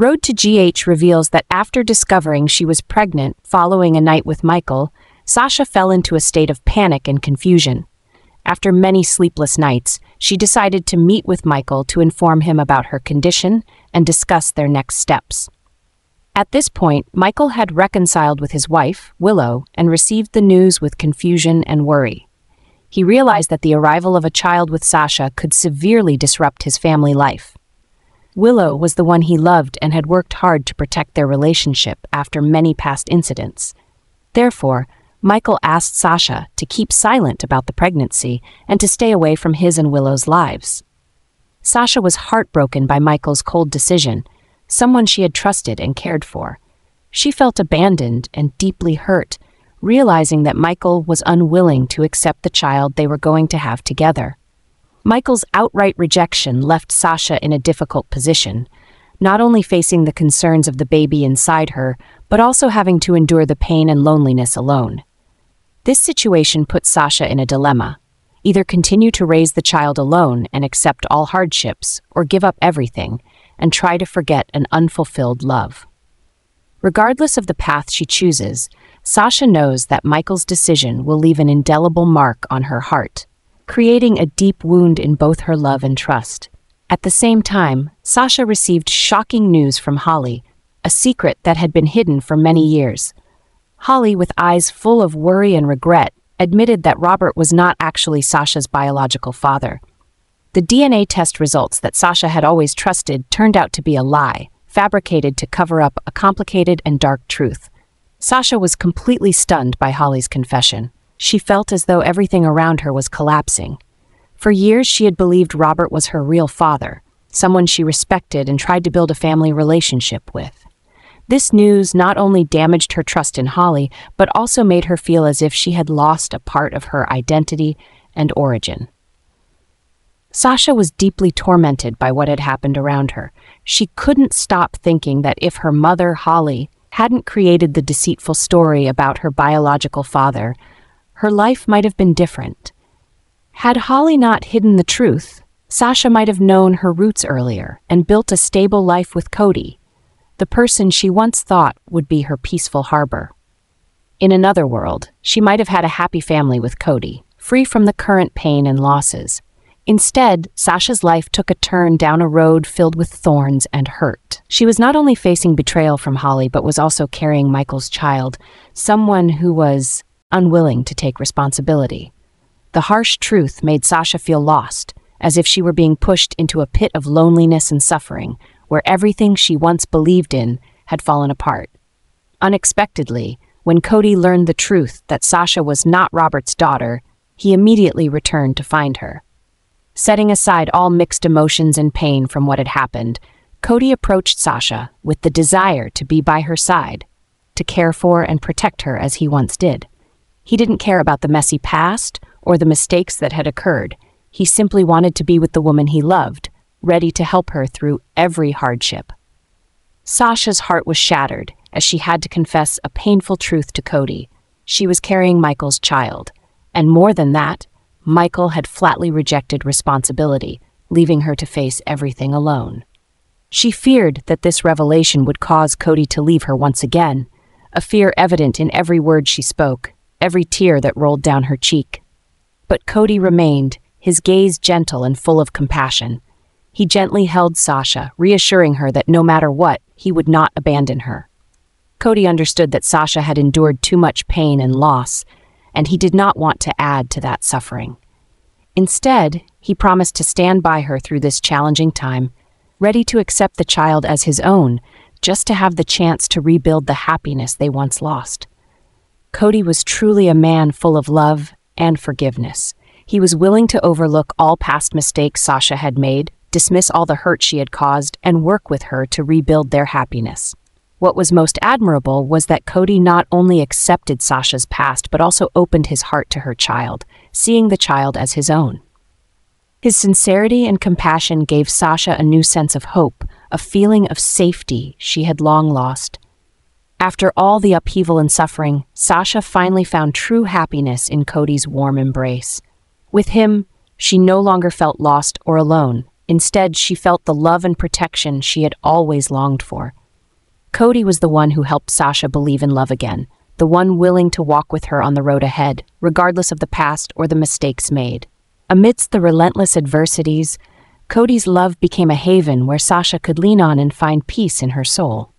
Road to GH reveals that after discovering she was pregnant following a night with Michael, Sasha fell into a state of panic and confusion. After many sleepless nights, she decided to meet with Michael to inform him about her condition and discuss their next steps. At this point, Michael had reconciled with his wife, Willow, and received the news with confusion and worry. He realized that the arrival of a child with Sasha could severely disrupt his family life. Willow was the one he loved and had worked hard to protect their relationship after many past incidents. Therefore, Michael asked Sasha to keep silent about the pregnancy and to stay away from his and Willow's lives. Sasha was heartbroken by Michael's cold decision, someone she had trusted and cared for. She felt abandoned and deeply hurt, realizing that Michael was unwilling to accept the child they were going to have together. Michael's outright rejection left Sasha in a difficult position, not only facing the concerns of the baby inside her, but also having to endure the pain and loneliness alone. This situation put Sasha in a dilemma. Either continue to raise the child alone and accept all hardships, or give up everything and try to forget an unfulfilled love. Regardless of the path she chooses, Sasha knows that Michael's decision will leave an indelible mark on her heart, creating a deep wound in both her love and trust. At the same time, Sasha received shocking news from Holly, a secret that had been hidden for many years. Holly, with eyes full of worry and regret, admitted that Robert was not actually Sasha's biological father. The DNA test results that Sasha had always trusted turned out to be a lie, fabricated to cover up a complicated and dark truth. Sasha was completely stunned by Holly's confession. She felt as though everything around her was collapsing. For years, she had believed Robert was her real father, someone she respected and tried to build a family relationship with. This news not only damaged her trust in Holly, but also made her feel as if she had lost a part of her identity and origin. Sasha was deeply tormented by what had happened around her. She couldn't stop thinking that if her mother, Holly, hadn't created the deceitful story about her biological father, her life might have been different. Had Holly not hidden the truth, Sasha might have known her roots earlier and built a stable life with Cody, the person she once thought would be her peaceful harbor. In another world, she might have had a happy family with Cody, free from the current pain and losses. Instead, Sasha's life took a turn down a road filled with thorns and hurt. She was not only facing betrayal from Holly, but was also carrying Michael's child, someone who was unwilling to take responsibility. The harsh truth made Sasha feel lost, as if she were being pushed into a pit of loneliness and suffering, where everything she once believed in had fallen apart. Unexpectedly, when Cody learned the truth that Sasha was not Robert's daughter, he immediately returned to find her. Setting aside all mixed emotions and pain from what had happened, Cody approached Sasha with the desire to be by her side, to care for and protect her as he once did. He didn't care about the messy past or the mistakes that had occurred. He simply wanted to be with the woman he loved, ready to help her through every hardship. Sasha's heart was shattered as she had to confess a painful truth to Cody. She was carrying Michael's child, and more than that, Michael had flatly rejected responsibility, leaving her to face everything alone. She feared that this revelation would cause Cody to leave her once again, a fear evident in every word she spoke, every tear that rolled down her cheek. But Cody remained, his gaze gentle and full of compassion. He gently held Sasha, reassuring her that no matter what, he would not abandon her. Cody understood that Sasha had endured too much pain and loss, and he did not want to add to that suffering. Instead, he promised to stand by her through this challenging time, ready to accept the child as his own, just to have the chance to rebuild the happiness they once lost. Cody was truly a man full of love and forgiveness. He was willing to overlook all past mistakes Sasha had made dismiss all the hurt she had caused, and work with her to rebuild their happiness. What was most admirable was that Cody not only accepted Sasha's past, but also opened his heart to her child, seeing the child as his own. His sincerity and compassion gave Sasha a new sense of hope, a feeling of safety she had long lost. After all the upheaval and suffering, Sasha finally found true happiness in Cody's warm embrace. With him, she no longer felt lost or alone. Instead, she felt the love and protection she had always longed for. Cody was the one who helped Sasha believe in love again, the one willing to walk with her on the road ahead, regardless of the past or the mistakes made. Amidst the relentless adversities, Cody's love became a haven where Sasha could lean on and find peace in her soul.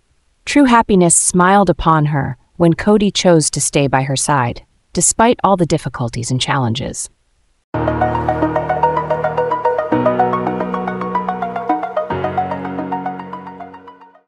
True happiness smiled upon her when Cody chose to stay by her side, despite all the difficulties and challenges.